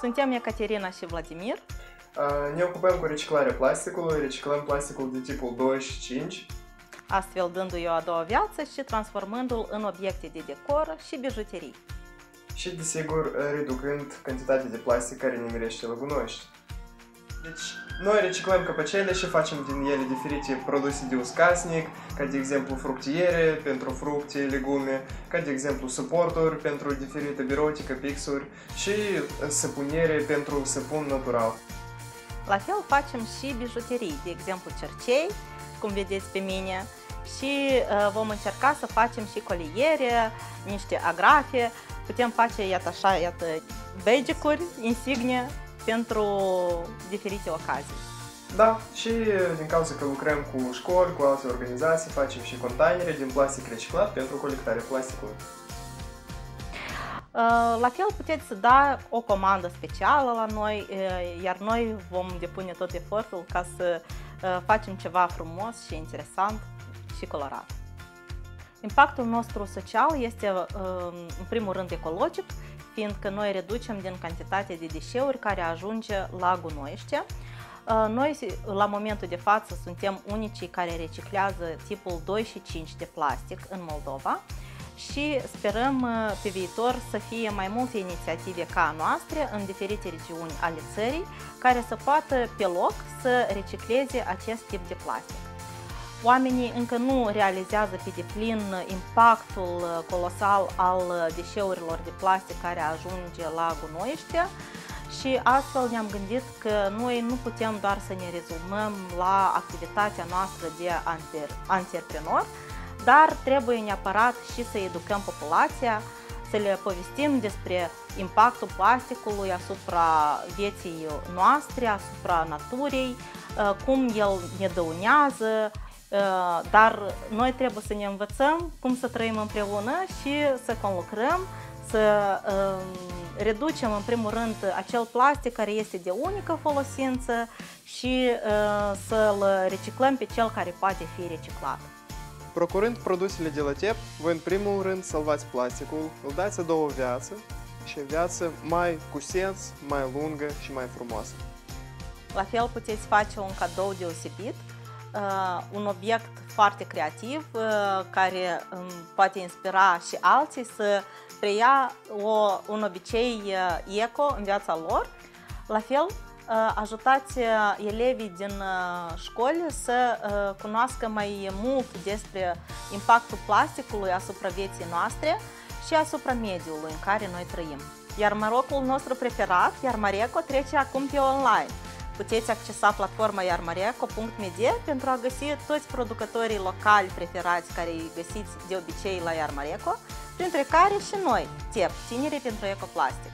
Suntem Ecaterina și Vladimir. Uh, Ne ocupăm cu reciclarea plasticului, reciclăm plasticul de tipul 2 și 5. astfel dându-i o a doua viață și transformându-l în obiecte de decor și bijuterii. și, desigur, reducând cantitatea de plastic care nimerește la gunoști. Deci, noi reciclăm căpăcele și facem din ele diferite produse de uz casnic, ca de exemplu fructiere pentru fructe, legume, ca de exemplu suporturi pentru diferite birotică, pixuri și săpuniere pentru săpun natural. La fel facem și bijuterii, de exemplu cercei, cum vedeți pe mine, și uh, vom încerca să facem și coliere, niște agrafe, putem face, iată așa, iată, badge-uri, insigne pentru diferite ocazii. Da, și din cauza că lucrăm cu școli, cu alte organizații, facem și containere din plastic reciclat pentru colectarea plasticului. Uh, La fel puteți să da o comandă specială la noi, uh, iar noi vom depune tot efortul ca să uh, facem ceva frumos și interesant și colorat. Impactul nostru social este uh, în primul rând ecologic, fiindcă noi reducem din cantitatea de deșeuri care ajunge la gunoiește. Uh, Noi, la momentul de față, suntem unicii care reciclează tipul 2 și 5 de plastic în Moldova și sperăm uh, pe viitor să fie mai multe inițiative ca a noastre în diferite regiuni ale țării care să poată pe loc să recicleze acest tip de plastic. Oamenii încă nu realizează pe deplin impactul uh, colosal al uh, deșeurilor de plastic care ajunge la gunoiește și astfel ne-am gândit că noi nu putem doar să ne rezumăm la activitatea noastră de anter- antreprenor, dar trebuie neapărat și să educăm populația, să le povestim despre impactul plasticului asupra vieții noastre, asupra naturii, uh, cum el ne dăunează, uh, dar noi trebuie să ne învățăm cum să trăim împreună și să conlucrăm, să um, reducem în primul rând acel plastic care este de unică folosință și uh, să-l reciclăm pe cel care poate fi reciclat. Procurând produsele de la TEP, voi în primul rând salvați plasticul, îl dați a doua viață și o viață mai cu sens, mai lungă și mai frumoasă. La fel puteți face un cadou deosebit, uh, un obiect foarte creativ uh, care um, poate inspira și alții să preia o, un obicei uh, eco în viața lor. La fel, uh, ajutați uh, elevii din uh, școli să uh, cunoască mai mult despre impactul plasticului asupra vieții noastre și asupra mediului în care noi trăim. Iar Marocul nostru preferat, Iarmareco, trece acum pe online. Puteți accesa platforma iarmareco.md pentru a găsi toți producătorii locali preferați care îi găsiți de obicei la Iarmareco, printre care și noi, TEP, Tinere pentru Ecoplastic.